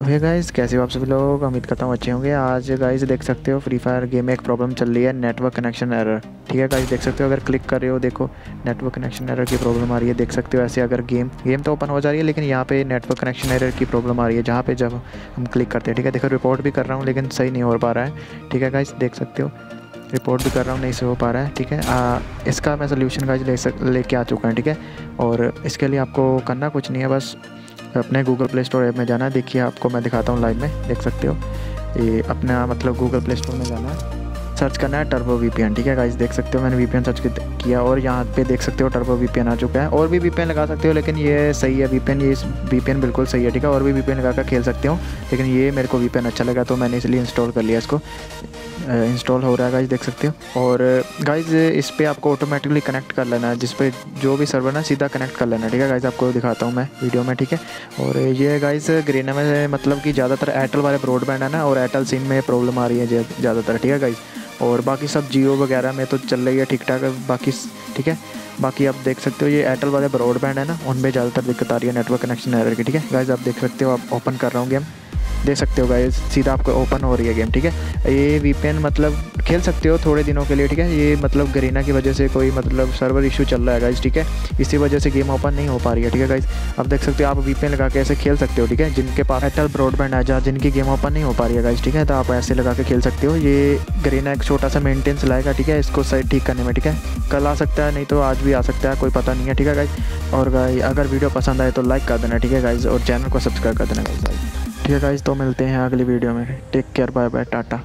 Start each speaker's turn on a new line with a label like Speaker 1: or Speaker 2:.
Speaker 1: Hey guys कैसे हो आप सभी लोग? उम्मीद करता हूँ अच्छे होंगे। आज गाइस देख सकते हो फ्री फायर गेम में एक प्रॉब्लम चल रही है नेटवर्क कनेक्शन एरर ठीक है गाइस देख सकते हो अगर क्लिक कर रहे हो देखो नेटवर्क कनेक्शन एरर की प्रॉब्लम आ रही है। देख सकते हो ऐसे अगर गेम गेम तो ओपन हो जा रही है लेकिन यहाँ पे नेटवर्क कनेक्शन एरर की प्रॉब्लम आ रही है जहाँ पे जब हम क्लिक करते हैं। ठीक है देखो रिपोर्ट भी कर रहा हूँ लेकिन सही नहीं हो पा रहा है। ठीक है गाइस देख सकते हो रिपोर्ट भी कर रहा हूँ नहीं से हो पा रहा है। ठीक है आ, इसका मैं सोल्यूशन गाइज़ ले सक लेके आ चुका हूँ। ठीक है और इसके लिए आपको करना कुछ नहीं है बस अपने गूगल प्ले स्टोर ऐप में जाना है। देखिए, आपको मैं दिखाता हूँ लाइव में, देख सकते हो। ये अपना मतलब गूगल प्ले स्टोर में जाना है। सर्च करना है टर्बो वी ठीक है गाइस देख सकते हो, मैंने वीपीएन सर्च किया और यहाँ पे देख सकते हो टर्बो वीपीएन आ चुका है। और भी वी लगा सकते हो, लेकिन ये सही है। वी ये वी बिल्कुल सही है, ठीक है? और भी वी लगा कर खेल सकते हो, लेकिन ये मेरे को वीपीएन अच्छा लगा तो मैंने इसलिए इंस्टॉल कर लिया इसको। इंस्टॉल हो रहा है गाइज़ देख सकते हो। और गाइज़ इस पर आपको ऑटोमेटिकली कनेक्ट कर लेना है जिस पे जो भी सर्वर ना, सीधा कनेक्ट कर लेना है, ठीक है गाइज़ आपको दिखाता हूँ मैं वीडियो में, ठीक है? और ये गाइज़ ग्रीना में मतलब कि ज़्यादातर एयरटेल वाले ब्रॉडबैंड है ना, और एयरटेल सिम में प्रॉब्लम आ रही है ज़्यादातर, ठीक है गाइज़ और बाकी सब जियो वगैरह में तो चल रही है ठीक ठाक बाकी ठीक है? बाकी आप देख सकते हो, ये एयरटेल वाले ब्रॉडबैंड है ना, उनमें ज़्यादातर दिक्कत आ रही है नेटवर्क कनेक्शन एरर की, ठीक है? गाइज़ आप देख सकते हो, आप ओपन कर रहा हूँ गेम दे सकते हो गाइस सीधा आपको ओपन हो रही है गेम ठीक है? ये वीपीएन मतलब खेल सकते हो थोड़े दिनों के लिए, ठीक है? ये मतलब गरीना की वजह से कोई मतलब सर्वर इशू चल रहा है गाइज़ ठीक है? इसी वजह से गेम ओपन नहीं हो पा रही है, ठीक है गाइज़ अब देख सकते हो आप वीपीएन लगा के ऐसे खेल सकते हो, ठीक है? जिनके पास एयरटेल ब्रॉडबैंड है, जहाँ जिनकी गेम ओपन नहीं हो पा रही है गाइज़ ठीक है? तो आप ऐसे लगा के खेल सकते हो। ये गरीना एक छोटा सा मेंटेनेंस लाएगा, ठीक है? इसको साइड ठीक करने में, ठीक है? कल आ सकता है, नहीं तो आज भी आ सकता है, कोई पता नहीं है, ठीक है गाइज़ और गाई अगर वीडियो पसंद आए तो लाइक कर देना, ठीक है गाइज़ और चैनल को सब्सक्राइब कर देना गाइज़ ठीक है गाइज़ तो मिलते हैं अगली वीडियो में। Take care bye bye tata.